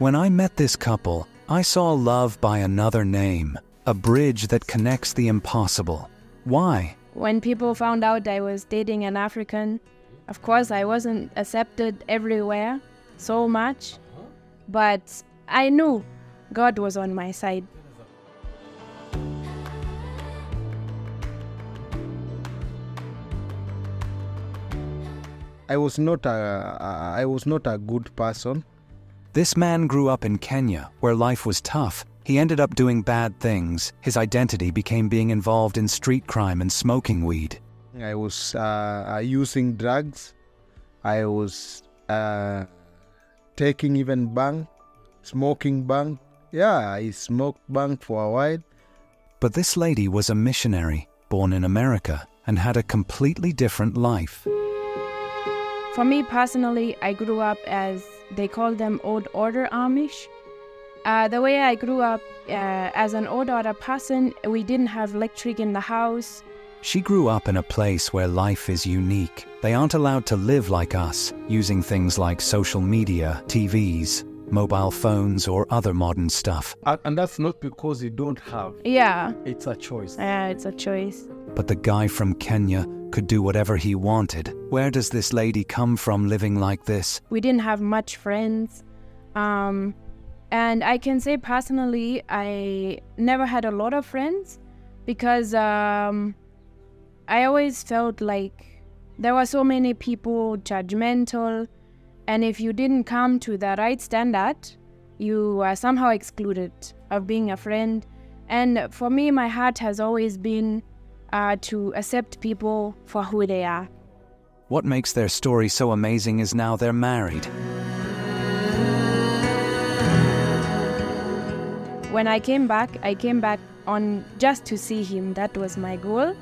When I met this couple, I saw love by another name, a bridge that connects the impossible. Why? When people found out I was dating an African, of course I wasn't accepted everywhere so much, but I knew God was on my side. I was not a I was not a good person. This man grew up in Kenya, where life was tough. He ended up doing bad things. His identity became being involved in street crime and smoking weed. I was uh, using drugs. I was uh, taking even bang, smoking bang. Yeah, I smoked bang for a while. But this lady was a missionary, born in America, and had a completely different life. For me personally, I grew up as they call them old order Amish. Uh, the way I grew up uh, as an old order person, we didn't have electric in the house. She grew up in a place where life is unique. They aren't allowed to live like us, using things like social media, TVs, mobile phones, or other modern stuff. And that's not because you don't have. Yeah. It's a choice. Yeah, it's a choice. But the guy from Kenya could do whatever he wanted. Where does this lady come from living like this? We didn't have much friends. Um, and I can say personally, I never had a lot of friends because um, I always felt like there were so many people judgmental. And if you didn't come to the right standard, you were somehow excluded of being a friend. And for me, my heart has always been uh, to accept people for who they are. What makes their story so amazing is now they're married. When I came back, I came back on just to see him. That was my goal.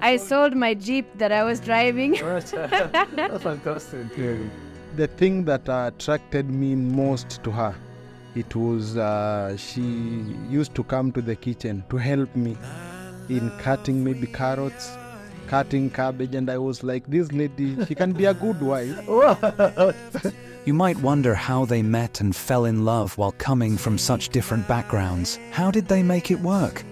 I sold my Jeep that I was driving. That's fantastic. The thing that attracted me most to her, it was uh, she used to come to the kitchen to help me in cutting maybe carrots, cutting cabbage, and I was like, this lady, she can be a good wife. You might wonder how they met and fell in love while coming from such different backgrounds. How did they make it work?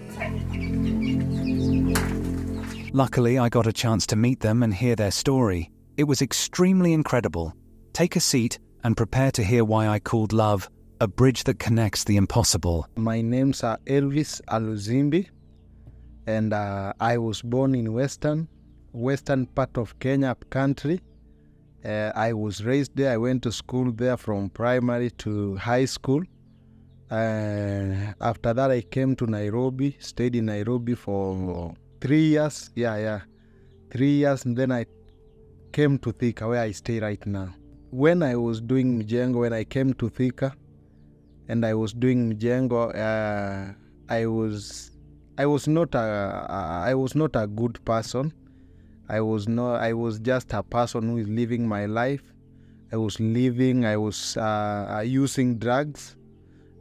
Luckily, I got a chance to meet them and hear their story. It was extremely incredible. Take a seat and prepare to hear why I called love a bridge that connects the impossible. My name's are Elvis Aluzimbi, and uh, I was born in western, western part of Kenya country. Uh, I was raised there. I went to school there from primary to high school. Uh, after that, I came to Nairobi, stayed in Nairobi for three years. Yeah, yeah, three years, and then I came to Thika, where I stay right now. When I was doing Mjengo, when I came to Thika, and I was doing Mjengo, uh, I was, I was not a, I was not a good person. I was not. I was just a person who is living my life. I was living. I was uh, using drugs.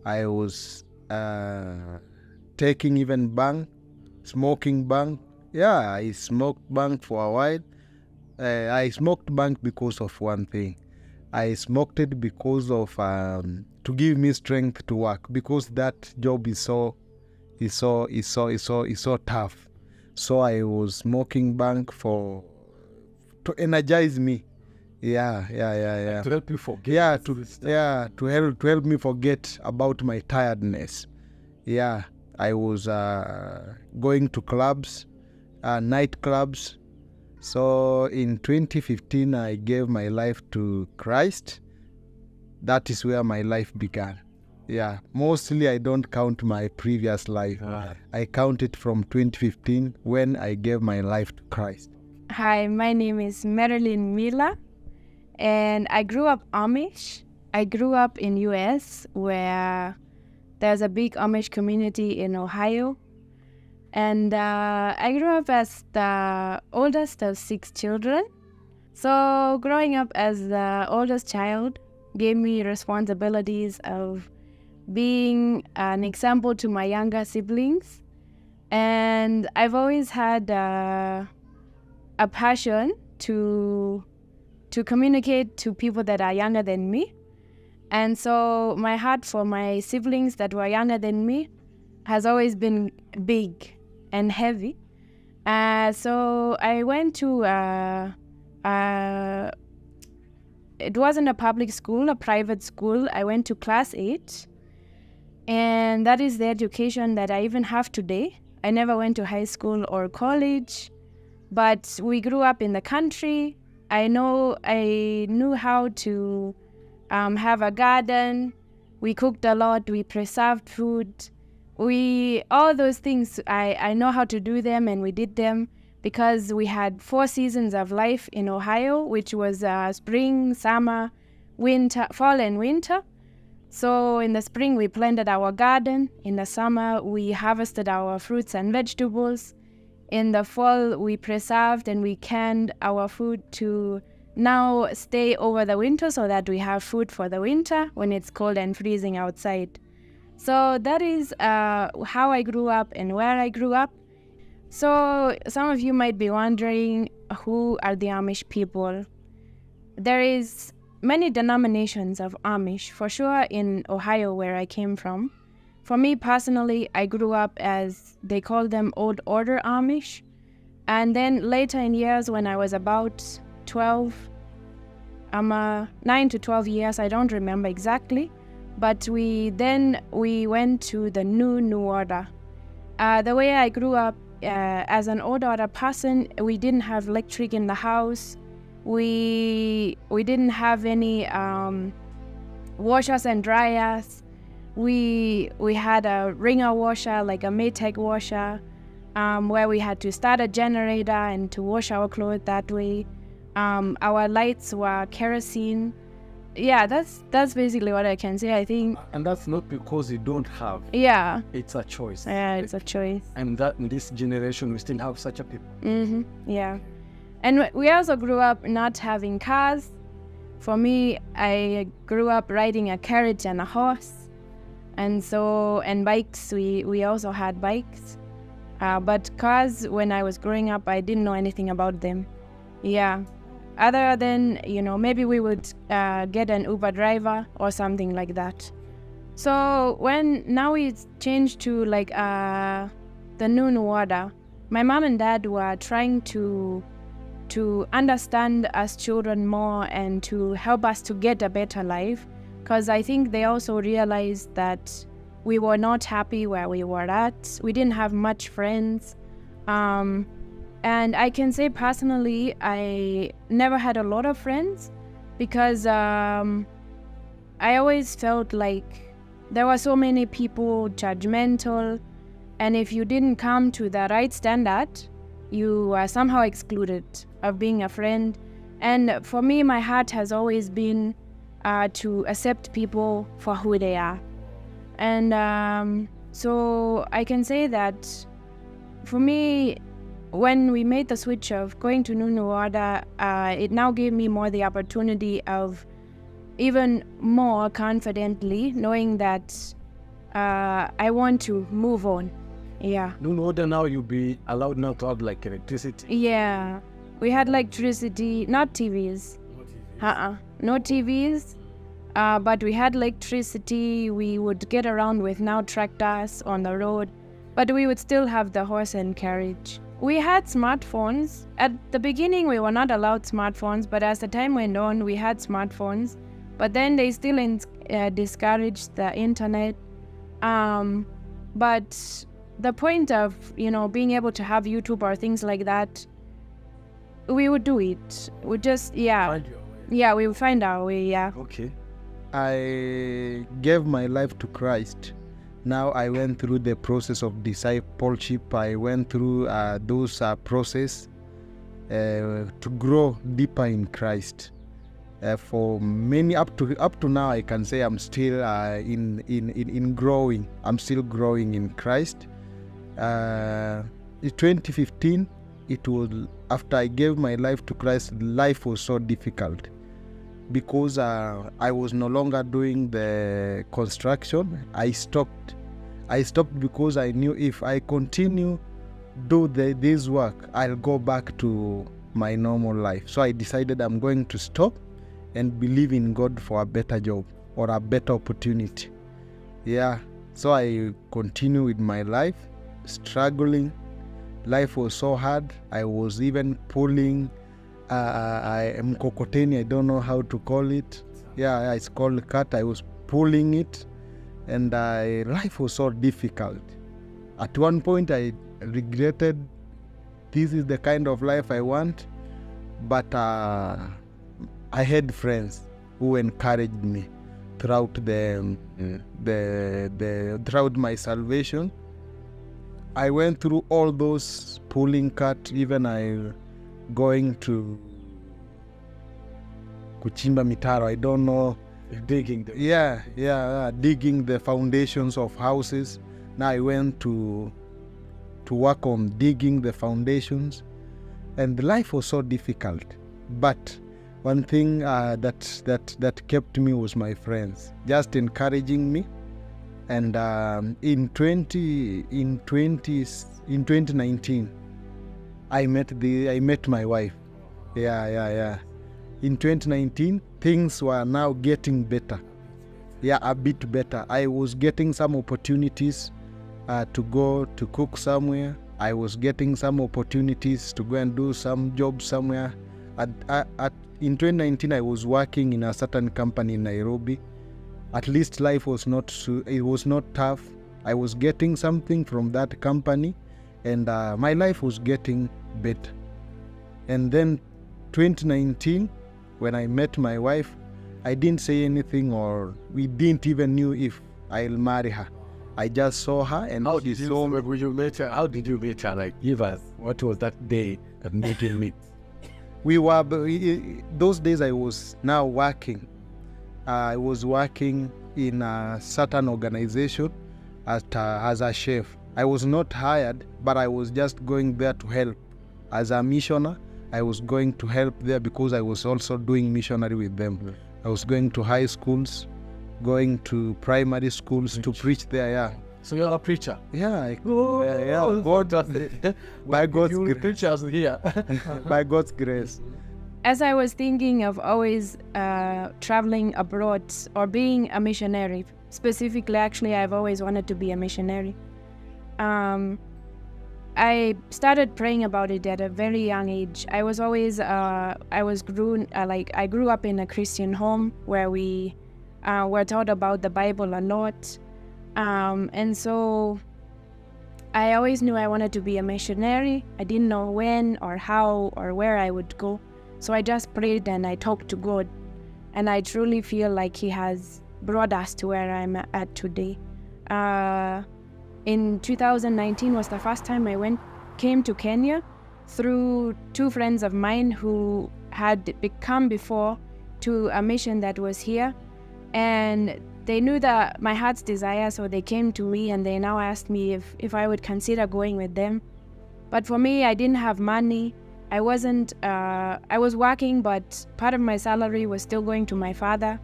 I was uh, taking even bang, smoking bang. Yeah, I smoked bang for a while. Uh, I smoked bang because of one thing. I smoked it because of um, to give me strength to work because that job is so is so is so is so is so tough. So I was smoking bang for to energize me. Yeah, yeah, yeah, yeah. To help you forget. Yeah, to yeah to help to help me forget about my tiredness. Yeah, I was uh, going to clubs, uh, night clubs. So in 2015, I gave my life to Christ. That is where my life began. Yeah, mostly I don't count my previous life. Ah. I count it from 2015 when I gave my life to Christ. Hi, my name is Marilyn Miller, and I grew up Amish. I grew up in US where there's a big Amish community in Ohio. And uh, I grew up as the oldest of six children. So, growing up as the oldest child gave me responsibilities of being an example to my younger siblings. And I've always had uh, a passion to to communicate to people that are younger than me And so my heart for my siblings that were younger than me has always been big and heavy. Uh, so I went to, uh, uh, it wasn't a public school, a private school. I went to class eight. And that is the education that I even have today. I never went to high school or college, but we grew up in the country. I know I knew how to um, have a garden. We cooked a lot. We preserved food. We all those things. I I know how to do them, and we did them because we had four seasons of life in Ohio, which was uh, spring, summer, winter, fall, and winter. So in the spring, we planted our garden. In the summer, we harvested our fruits and vegetables. In the fall, we preserved and we canned our food to now stay over the winter so that we have food for the winter when it's cold and freezing outside. So that is uh, how I grew up and where I grew up. So some of you might be wondering who are the Amish people? There is many denominations of Amish, for sure in Ohio, where I came from. For me personally, I grew up as they call them Old Order Amish. And then later in years, when I was about 12, um, uh, 9 to 12 years, I don't remember exactly. But we then we went to the new New Order. Uh, the way I grew up uh, as an Old Order person, we didn't have electric in the house we we didn't have any um, washers and dryers. We we had a wringer washer, like a Maytag washer, um, where we had to start a generator and to wash our clothes that way. Um, our lights were kerosene. Yeah, that's that's basically what I can say. I think. And that's not because you don't have. Yeah. It's a choice. Yeah, it's a choice. And that in this generation, we still have such a people. Mm-hmm. Yeah. And we also grew up not having cars. For me, I grew up riding a carriage and a horse. And so, and bikes, we, we also had bikes. Uh, but cars, when I was growing up, I didn't know anything about them. Yeah. Other than, you know, maybe we would uh, get an Uber driver or something like that. So when now we changed to like uh, the New Order, my mom and dad were trying to to understand us children more and to help us to get a better life. Because I think they also realized that we were not happy where we were at. We didn't have much friends. Um, and I can say personally, I never had a lot of friends because um, I always felt like there were so many people judgmental. And if you didn't come to the right standard, you are somehow excluded of being a friend. And for me, my heart has always been uh, to accept people for who they are. And um, so I can say that for me, when we made the switch of going to Nunuwada, uh, it now gave me more the opportunity of even more confidently knowing that uh, I want to move on. Yeah. No order now you'll be allowed now to have like electricity. Yeah. We had electricity, not TVs. Uh-uh. No TVs. Uh, but we had electricity. We would get around with now tractors on the road, but we would still have the horse and carriage. We had smartphones. At the beginning, we were not allowed smartphones, but as the time went on, we had smartphones. But then they still in, uh, discouraged the internet. Um, but the point of you know being able to have YouTube or things like that, we would do it. We just yeah Find your yeah we would find our way yeah. Okay. I gave my life to Christ. Now I went through the process of discipleship. I went through uh, those uh, process uh, to grow deeper in Christ. Uh, for many up to up to now, I can say I'm still uh, in, in in in growing. I'm still growing in Christ. Uh, in 2015, it was after I gave my life to Christ. Life was so difficult because uh, I was no longer doing the construction. I stopped. I stopped because I knew if I continue do the, this work, I'll go back to my normal life. So I decided I'm going to stop and believe in God for a better job. or a better opportunity. Yeah, so I continue with my life, struggling. Life was so hard. I was even pulling uh, I mkokoteni. I don't know how to call it. Yeah, it's called cut. I was pulling it, and I, life was so difficult. At one point, I regretted this is the kind of life I want, but uh, I had friends who encouraged me throughout the, the, the throughout my salvation. I went through all those pulling cut, even I going to kuchimba mitaro. I don't know. Digging the Yeah, yeah, digging the foundations of houses. Now I went to to work on digging the foundations, and life was so difficult. But one thing uh, that that that kept me was my friends, just encouraging me. And um, in twenty in twenty in twenty nineteen, I met the I met my wife. Yeah, yeah, yeah. In 2019, things were now getting better. Yeah, a bit better. I was getting some opportunities uh, to go to cook somewhere. I was getting some opportunities to go and do some job somewhere. At, at, at, in 2019, I was working in a certain company in Nairobi. At least life was not it was not tough. I was getting something from that company, and uh, my life was getting better. And then 2019, when I met my wife, I didn't say anything or we didn't even knew if I'll marry her. I just saw her and How she did you, saw me. you met her? How did you meet her? Like, give us what was that day that made you meet? We were those days. I was now working. Uh, I was working in a certain organization as a, as a chef. I was not hired, but I was just going there to help. As a missioner, I was going to help there because I was also doing missionary with them. I was going to high schools, going to primary schools to preach there. Yeah, So you're a preacher. yeah, I, Oh, yeah, yeah. God, by God's grace, preachers here. by God's grace. As I was thinking of always uh, traveling abroad or being a missionary, specifically, actually, I've always wanted to be a missionary. Um, I started praying about it at a very young age. I was always, uh, I was grew uh, like I grew up in a Christian home where we uh, were taught about the Bible a lot, um, and so I always knew I wanted to be a missionary. I didn't know when or how or where I would go. So I just prayed and I talked to God. And I truly feel like He has brought us to where I'm at today. Uh, in 2019 was the first time I went came to Kenya through two friends of mine who had become before to a mission that was here and they knew that my heart's desire so they came to me and they now asked me if, if i would consider going with them but for me i didn't have money i wasn't uh, i was working but part of my salary was still going to my father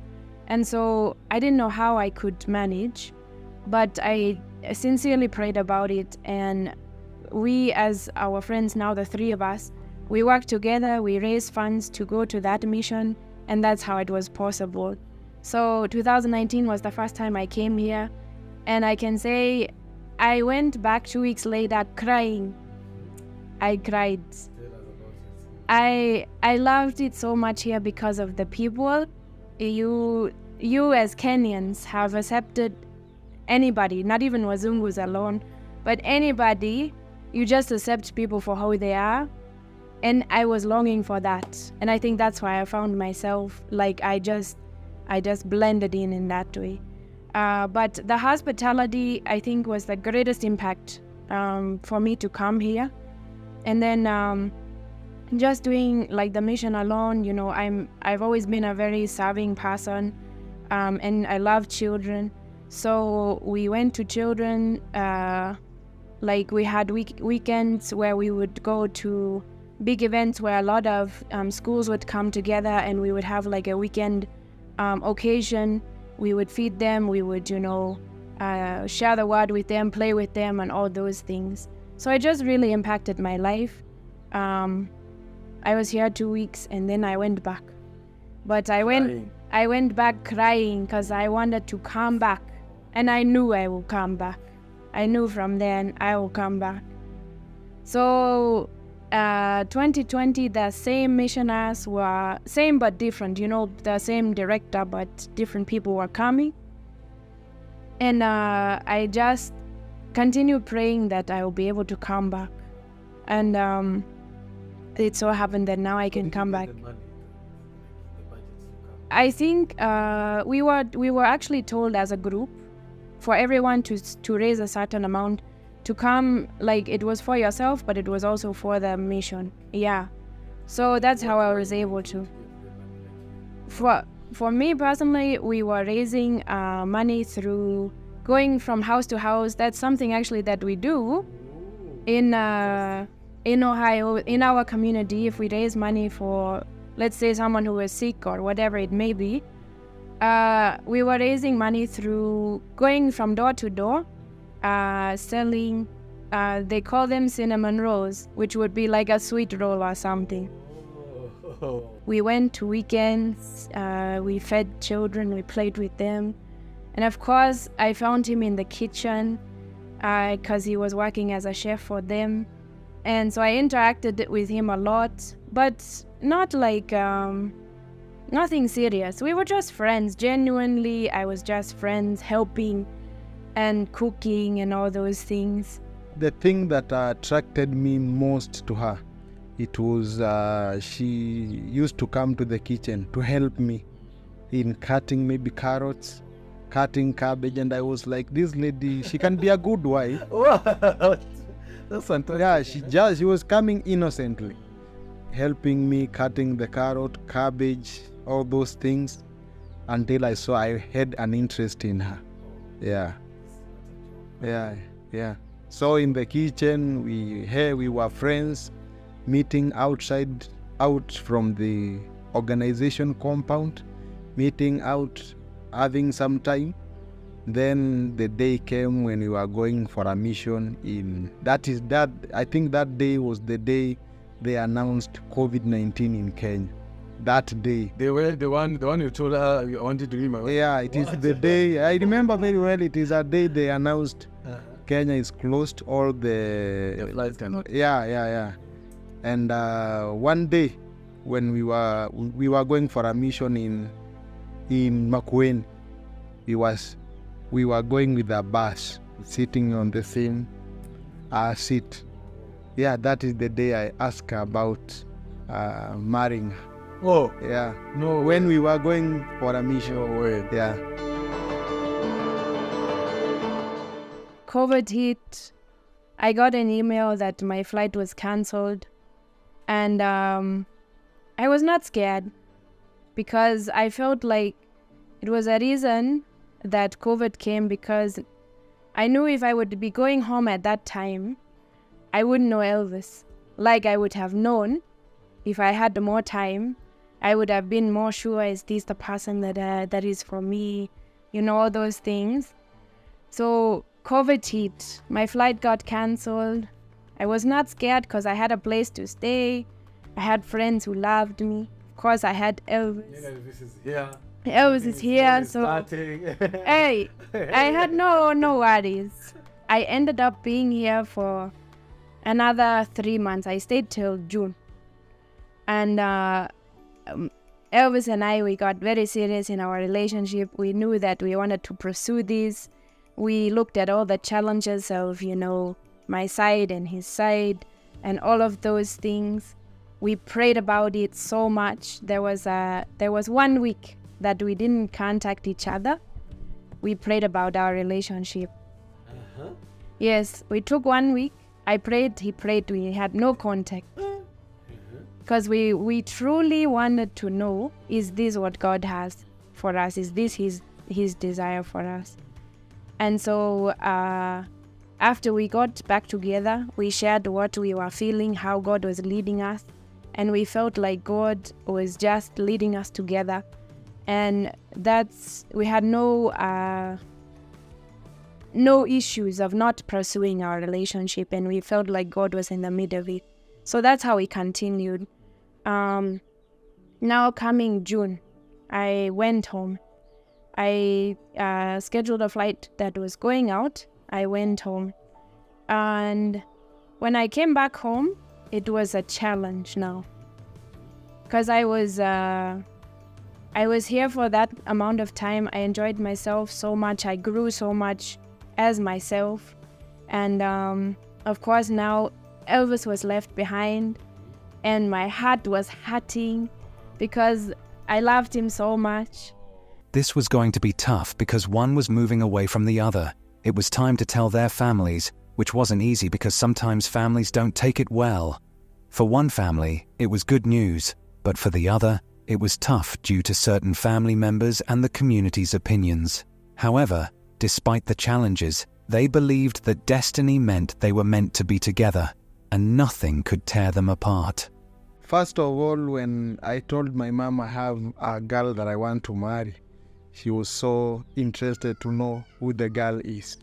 and so i didn't know how i could manage but i sincerely prayed about it and we as our friends now the three of us we worked together we raised funds to go to that mission and that's how it was possible so 2019 was the first time I came here, and I can say I went back two weeks later crying. I cried. I I loved it so much here because of the people. You you as Kenyans have accepted anybody, not even Wazungus alone, but anybody. You just accept people for how they are, and I was longing for that, and I think that's why I found myself like I just I just blended in in that way. Uh, but the hospitality, I think, was the greatest impact um, for me to come here. And then um, just doing like the mission alone, you know, I'm I've always been a very serving person, um, and I love children. So we went to children, uh, like we had week- weekends where we would go to big events where a lot of um, schools would come together, and we would have like a weekend um, occasion. We would feed them, we would, you know, uh, share the word with them, play with them, and all those things. So it just really impacted my life. Um, I was here two weeks and then I went back. But I went, Crying. I went back crying because I wanted to come back. And I knew I will come back. I knew from then I will come back. So, uh, 2020, the same missionaries were same but different. You know, the same director but different people were coming. And uh, I just continued praying that I will be able to come back. And um, it so happened that now I can come back. I think uh, we were we were actually told as a group for everyone to to raise a certain amount to come like it was for yourself but it was also for the mission. Yeah. So that's how i was able to for for me personally we were raising uh, money through going from house to house. That's something actually that we do in uh, in ohio in our community if we raise money for let's say someone who is sick or whatever it may be uh, we were raising money through going from door to door, uh, selling. Uh, they call them cinnamon rolls, which would be like a sweet roll or something. We went to weekends. Uh, we fed children. We played with them, and of course, I found him in the kitchen because he was working as a chef for them, and so I interacted with him a lot, but not like. Um, nothing serious. We were just friends. Genuinely, I was just friends, helping and cooking and all those things. The thing that attracted me most to her, it was uh, she used to come to the kitchen to help me in cutting maybe carrots, cutting cabbage, and I was like, this lady, she can be a good wife. That's fantastic. Yeah, she just she was coming innocently, helping me cutting the carrot, cabbage, all those things until I saw I had an interest in her. Yeah. Yeah, yeah. So in the kitchen we hey we were friends, meeting outside out from the organization compound, meeting out, having some time. Then the day came when we were going for a mission in that is that I think that day was the day they announced COVID nineteen in Kenya that day. They were the one, the one you told her you wanted to be my. Yeah, it is What? the day. I remember very well. It is a day they announced Uh-huh. Kenya is closed. All The the flights cannot. yeah, yeah, yeah. And uh, one day when we were we were going for a mission in in Makueni, we was we were going with a bus, sitting on the same uh, seat. Yeah, that is the day I asked her about uh, marrying. her. Oh Yeah, no! when we were going for a mission. no way. Yeah. COVID hit. I got an email that my flight was cancelled, and um, I was not scared because I felt like it was a reason that COVID came because I knew if I would be going home at that time, I wouldn't know Elvis. Like I would have known if I had more time, I would have been more sure is this the person that uh, that is for me, you know all those things. So COVID hit. My flight got cancelled. I was not scared because I had a place to stay. I had friends who loved me. Of course, I had Elvis. This is here. Elvis is here, so hey, I had no no worries. I ended up being here for another three months. I stayed till June, and uh, um, Elvis and I we got very serious in our relationship. We knew that we wanted to pursue this. We looked at all the challenges of you know my side and his side, and all of those things. We prayed about it so much. There was a there was one week that we didn't contact each other. We prayed about our relationship. Uh-huh. Yes, we took one week. I prayed, he prayed, we had no contact. Because we, we truly wanted to know is this what God has for us? Is this his, his desire for us? And so uh, after we got back together, we shared what we were feeling, how God was leading us. And we felt like God was just leading us together. And that's, we had no. Uh, no issues of not pursuing our relationship and we felt like god was in the middle of it so that's how we continued um now coming june I went home. I uh, scheduled a flight that was going out. I went home. And when I came back home, it was a challenge now. Because I was. Uh, I was here for that amount of time. I enjoyed myself so much. I grew so much as myself. And um, of course, now Elvis was left behind, and my heart was hurting because I loved him so much. This was going to be tough because one was moving away from the other. It was time to tell their families, which wasn't easy because sometimes families don't take it well. For one family, it was good news, but for the other, it was tough due to certain family members and the community's opinions. However, despite the challenges, they believed that destiny meant they were meant to be together, and nothing could tear them apart. First of all, when I told my mom I have a girl that I want to marry, she was so interested to know who the girl is.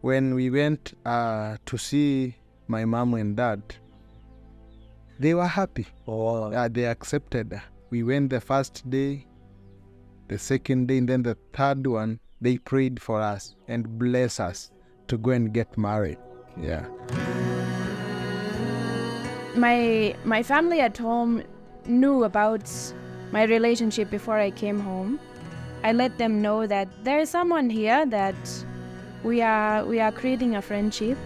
When we went uh, to see my mom and dad, they were happy. Oh, Uh, they accepted. her. We went the first day, the second day, and then the third one. They prayed for us and blessed us to go and get married. Yeah. my my family at home knew about my relationship before I came home. I let them know that there is someone here that we are we are creating a friendship,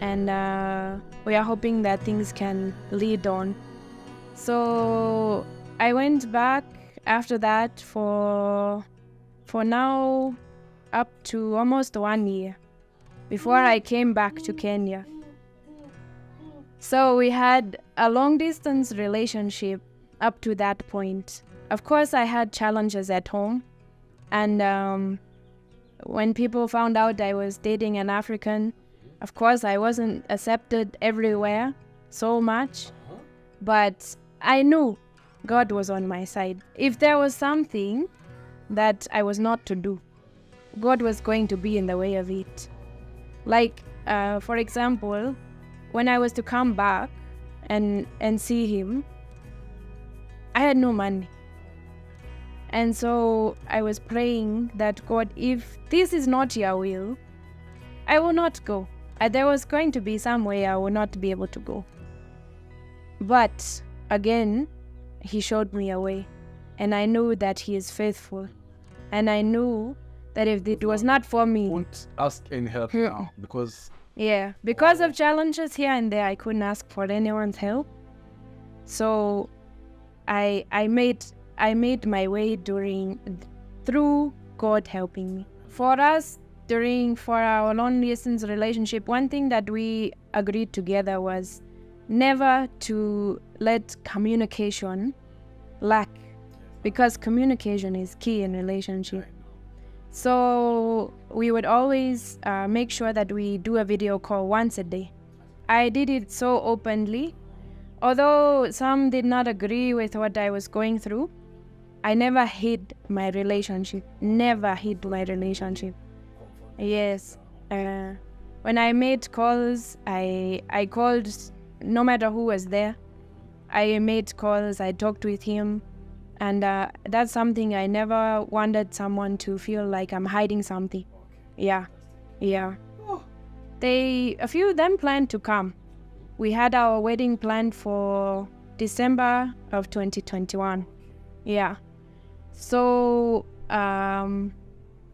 and uh, we are hoping that things can lead on. So I went back after that for for now up to almost one year before I came back to Kenya. So we had a long distance relationship up to that point. Of course, I had challenges at home. And um, when people found out I was dating an African, of course, I wasn't accepted everywhere so much. But I knew God was on my side. If there was something that I was not to do, God was going to be in the way of it. Like, uh, for example, when I was to come back and and see him, I had no money. And so I was praying that God, if this is not your will, I will not go. Uh, there was going to be some way I would not be able to go. But again, he showed me a way. And I know that he is faithful. And I knew that if it was not for me, won't ask any help Hmm. now because yeah, because of challenges here and there, I couldn't ask for anyone's help. So, I I made I made my way during through God helping me. For us during for our long distance relationship, one thing that we agreed together was never to let communication lack, because communication is key in relationship. So we would always uh, make sure that we do a video call once a day. I did it so openly. Although some did not agree with what I was going through, I never hid my relationship. Never hid my relationship. Yes. Uh, when I made calls, I I called no matter who was there. I made calls. I talked with him and uh, that's something I never wanted someone to feel like I'm hiding something. Yeah, yeah. They a few of them planned to come. We had our wedding planned for December of 2021. Yeah. So um,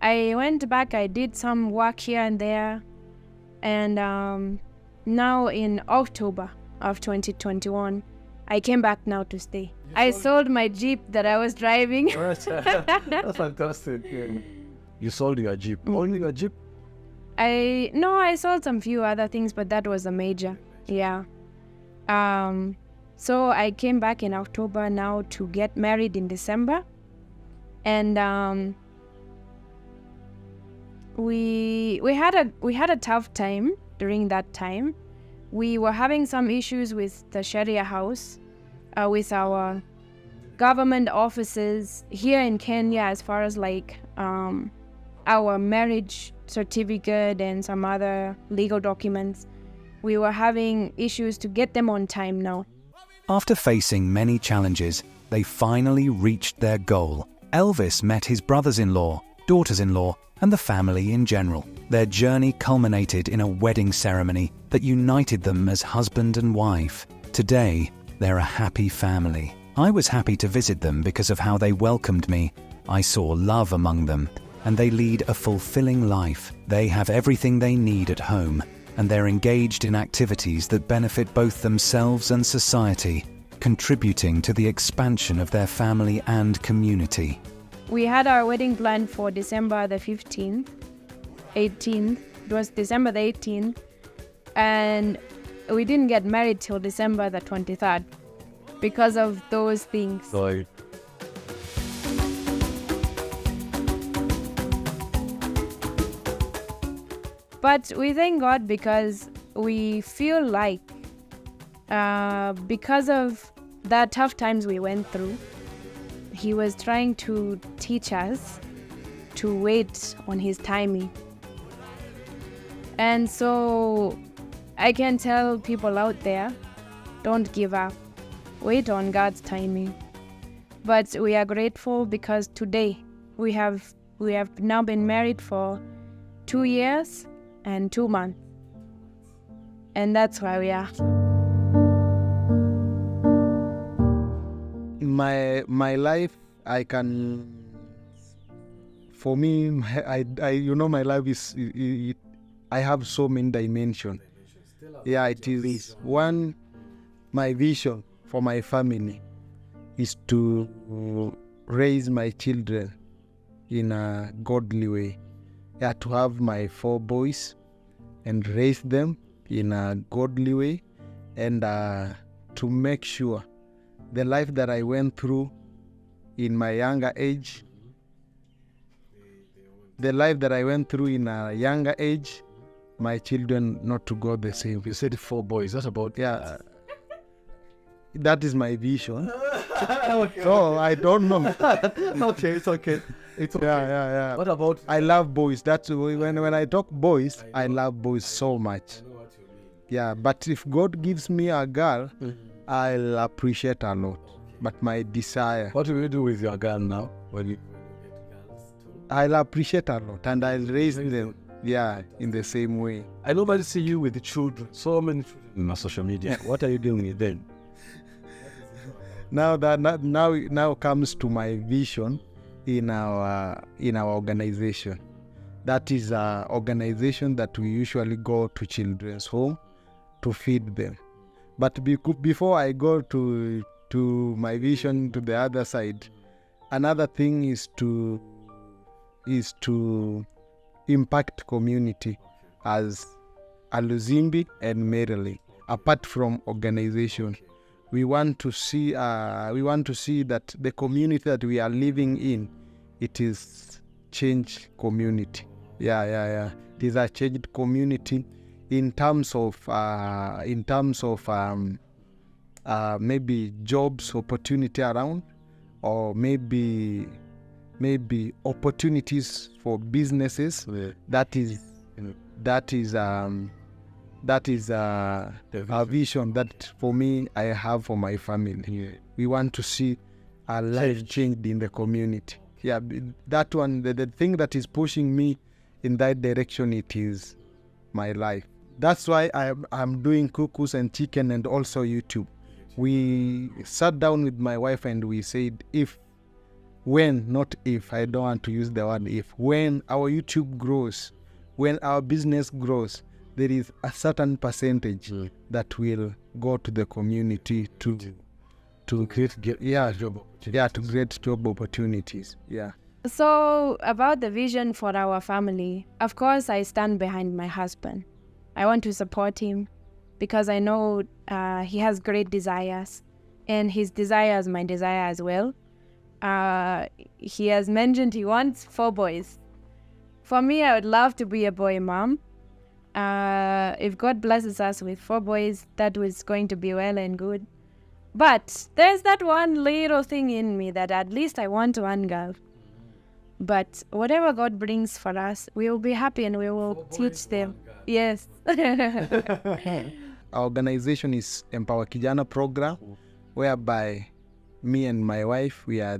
I went back. I did some work here and there, and um, now in October of 2021, I came back now to stay. I sold my Jeep that I was driving. that's fantastic. yeah. You sold your Jeep. Mm. Only your Jeep? I no, I sold some few other things, but that was a major. Yeah. Um so I came back in October now to get married in December. And um we we had a we had a tough time during that time. We were having some issues with the Sheria house, uh, with our government offices here in Kenya, as far as like um, our marriage certificate and some other legal documents. We were having issues to get them on time now. After facing many challenges, they finally reached their goal. Elvis met his brothers in law, daughters in law, and the family in general. Their journey culminated in a wedding ceremony that united them as husband and wife. Today, they're a happy family. I was happy to visit them because of how they welcomed me. I saw love among them, and they lead a fulfilling life. They have everything they need at home, and they're engaged in activities that benefit both themselves and society, contributing to the expansion of their family and community. We had our wedding planned for December the 15th, 18th. It was December the 18th. And we didn't get married till December the 23rd because of those things. So But we thank God because we feel like, uh, because of the tough times we went through, He was trying to teach us to wait on His timing. And so I can tell people out there don't give up, wait on God's timing. But we are grateful because today we have we have now been married for two years and two months. And that's why we are. My my life i can for me my, I, I you know my life is i i i have so many dimensions yeah it is one my vision for my family is to raise my children in a godly way. Yeah to have my four boys and raise them in a godly way and uh, to make sure the life that I went through in my younger age, the life that I went through in a younger age, my children not to go the same. you said four boys. That's about Yeah, that is my vision. okay. So I don't know. okay, it's okay. It's okay. Yeah, yeah, yeah. What about I love boys. That's when when I talk boys, I love boys so much. Yeah, but if God gives me a girl, mm-hmm. I'll appreciate a lot. But my desire, what will you do with your girl now when you I'll appreciate a lot, and I'll raise them. Yeah, in the same way. I normally see you with the children, so many children on social media. what are you doing with them? now that now now, now comes to my vision in our in our organization that is a organization that we usually go to children's home to feed them but before i go to to my vision to the other side another thing is to is to impact community as aluzimbi and Marilyn apart from organization we want to see uh, we want to see that the community that we are living in it is changed community. Yeah yeah yeah. It is a changed community in terms of uh, in terms of um, uh, maybe jobs opportunity around or maybe maybe opportunities for businesses that is that is um, that is uh, The a vision that for me I have for my family. Yeah. We want to see a life changed in the community. Yeah, that one, the, the thing that is pushing me in that direction, it is my life. That's why I'm, I'm doing cuckoos and chicken and also YouTube. We sat down with my wife and we said, if, when, not if, I don't want to use the word if, when our YouTube grows, when our business grows, there is a certain percentage Mm. that will go to the community to to create get yeah job yeah to create job opportunities yeah So, about the vision for our family, of course, I stand behind my husband. I want to support him because I know uh, he has great desires, and his desire is my desire as well. Uh, he has mentioned he wants four boys. For me, I would love to be a boy mom. Uh, if God blesses us with four boys, that was going to be well and good. But there's that one little thing in me that at least I want one girl. But whatever God brings for us, we will be happy and we will teach them. Yes. our organization is empower kijana program whereby me and my wife, we are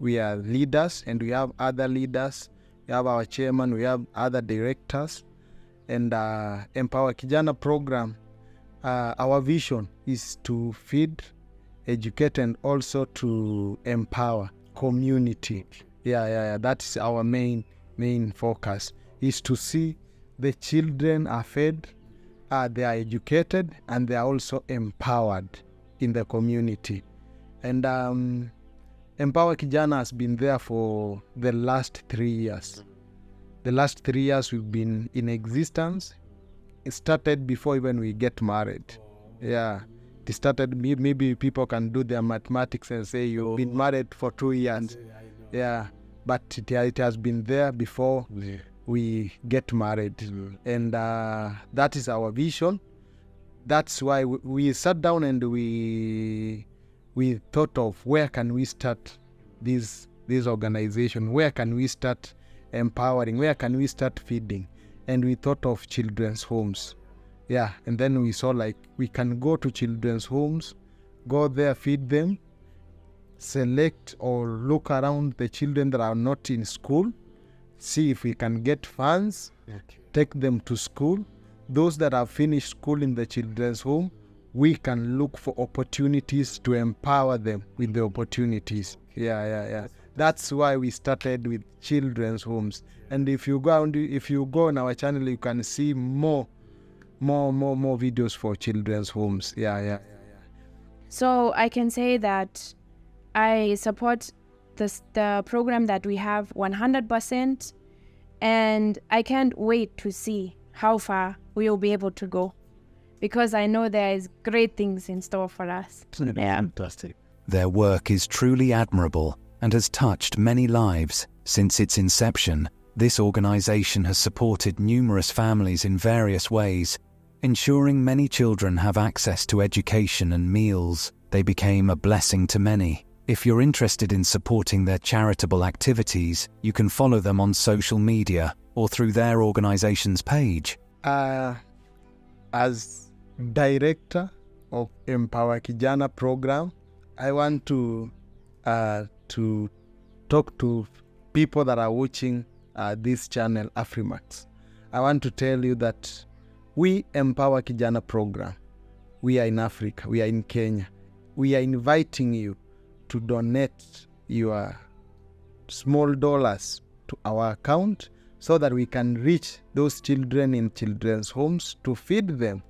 we are leaders, and we have other leaders. We have our chairman. We have other directors, and uh, Empower Kijana program. Uh, our vision is to feed, educate, and also to empower community. Yeah, yeah, yeah. That's our main main focus is to see the children are fed, uh, they are educated, and they are also empowered in the community. And um, Empower Kijana has been there for the last three years. The last three years we've been in existence. It started before even we get married. Yeah. It started, maybe people can do their mathematics and say you've been married for two years. Yeah. But it, it has been there before we get married. And uh, that is our vision. That's why we, we sat down and we we thought of where can we start this this organization? Where can we start empowering? Where can we start feeding? And we thought of children's homes. Yeah, and then we saw like we can go to children's homes, go there, feed them, select or look around the children that are not in school, see if we can get funds, take them to school. Those that have finished school in the children's home, we can look for opportunities to empower them with the opportunities. Yeah, yeah, yeah. That's why we started with children's homes. And if you go and if you go on our channel, you can see more, more, more, more videos for children's homes. Yeah, yeah, yeah. So I can say that I support this, the program that we have 100%, and I can't wait to see how far we will be able to go because I know there is great things in store for us. Yeah. Fantastic. Their work is truly admirable and has touched many lives since its inception. This organization has supported numerous families in various ways, ensuring many children have access to education and meals. They became a blessing to many. If you're interested in supporting their charitable activities, you can follow them on social media or through their organization's page. uh, as director of Empower Kijana program, I want to uh, to talk to people that are watching uh, this channel, Afrimax. I want to tell you that we Empower Kijana program, we are in Africa, we are in Kenya. We are inviting you to donate your small dollars to our account so that we can reach those children in children's homes to feed them.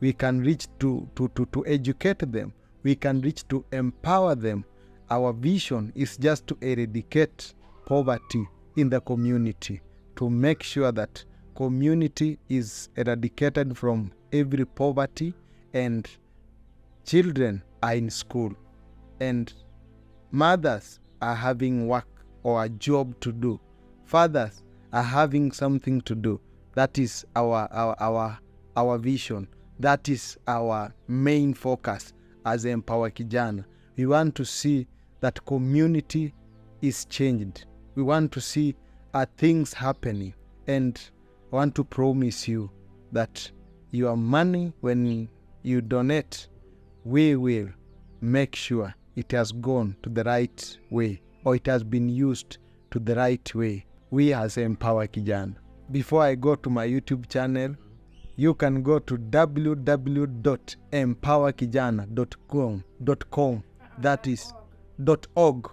We can reach to, to, to, to educate them. We can reach to empower them. Our vision is just to eradicate poverty in the community, to make sure that community is eradicated from every poverty and children are in school and mothers are having work or a job to do. Fathers are having something to do. That is our our our, our vision. That is our main focus as empower kijana. We want to see that community is changed. We want to see uh, things happening. And I want to promise you that your money when you donate we will make sure it has gone to the right way or it has been used to the right way. We as Empower Kijana. Before I go to my YouTube channel, you can go to www.empowerkijana.com. .com. That is .org.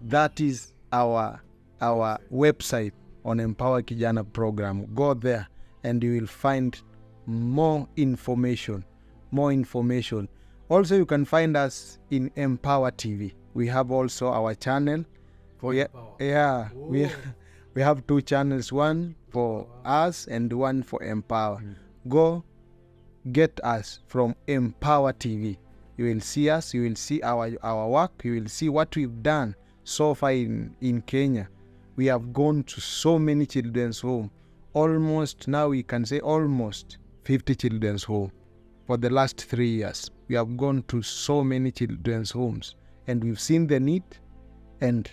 That is our our website on Empower Kijana program. Go there and you will find more information. More information. Also, you can find us in Empower TV. We have also our channel. For yeah, Empower. yeah. We oh. we have two channels, one for us and one for Empower. Mm. Go get us from Empower TV. You will see us, you will see our our work, you will see what we've done so far in, in Kenya. We have gone to so many children's home. Almost now we can say almost 50 children's home for the last three years. We have gone to so many children's homes and we've seen the need and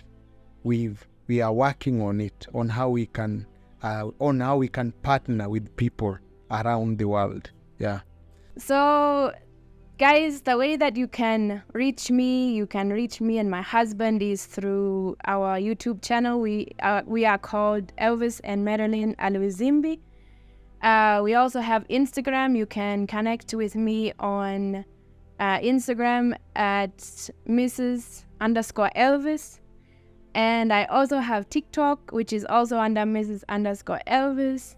we've we are working on it on how we can uh, on how we can partner with people around the world. Yeah. So, guys, the way that you can reach me, you can reach me and my husband is through our YouTube channel. We are, we are called Elvis and Marilyn Aluzimbi. Uh, we also have Instagram. You can connect with me on uh, Instagram at Mrs. underscore Elvis. And I also have TikTok, which is also under Mrs. underscore Elvis.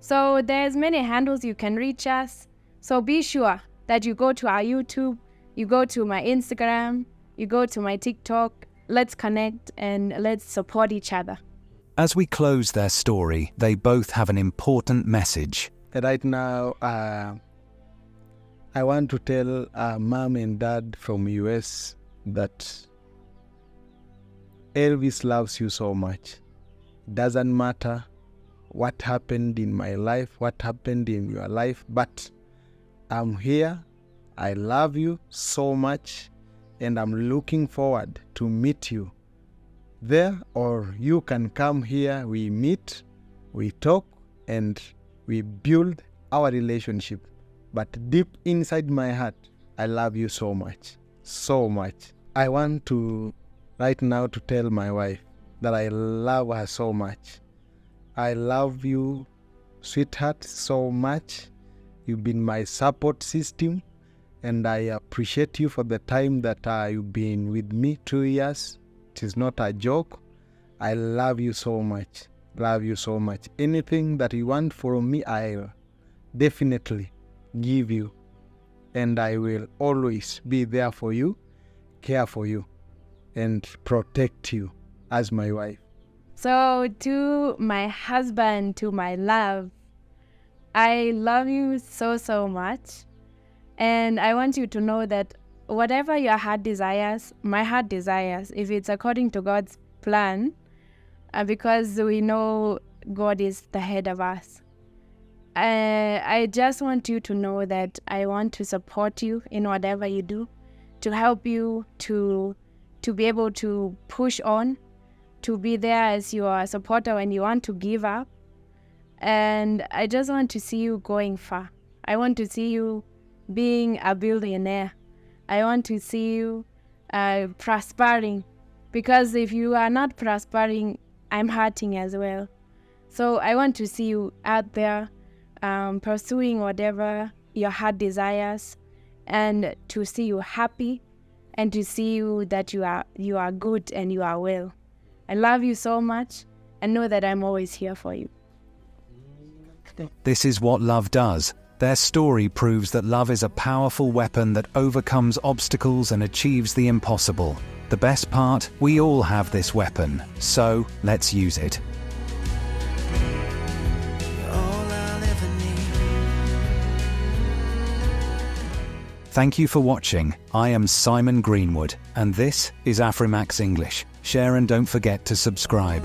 So there's many handles you can reach us. So be sure that you go to our YouTube, you go to my Instagram, you go to my TikTok. Let's connect and let's support each other. As we close their story, they both have an important message. Right now, uh, I want to tell uh, mom and dad from US that Elvis loves you so much. Doesn't matter what happened in my life, what happened in your life, but I'm here. I love you so much, and I'm looking forward to meet you there, or you can come here. We meet, we talk, and we build our relationship. But deep inside my heart, I love you so much, so much. I want to right now to tell my wife that I love her so much. I love you, sweetheart, so much. You've been my support system, and I appreciate you for the time that uh, you've been with me two years. It is not a joke. I love you so much. Love you so much. Anything that you want from me, I'll definitely give you. And I will always be there for you, care for you, and protect you as my wife. So, to my husband, to my love, I love you so, so much. And I want you to know that whatever your heart desires, my heart desires, if it's according to God's plan, uh, because we know God is the head of us. Uh, I just want you to know that I want to support you in whatever you do, to help you to to be able to push on, to be there as your supporter when you want to give up. And I just want to see you going far. I want to see you being a billionaire. I want to see you uh, prospering. Because if you are not prospering, I'm hurting as well. So I want to see you out there um, pursuing whatever your heart desires and to see you happy and to see you that you are you are good and you are well. I love you so much and know that I'm always here for you. This is what love does. Their story proves that love is a powerful weapon that overcomes obstacles and achieves the impossible. The best part, we all have this weapon, so let's use it. Thank you for watching. I am Simon Greenwood, and this is Afrimax English. Share and don't forget to subscribe.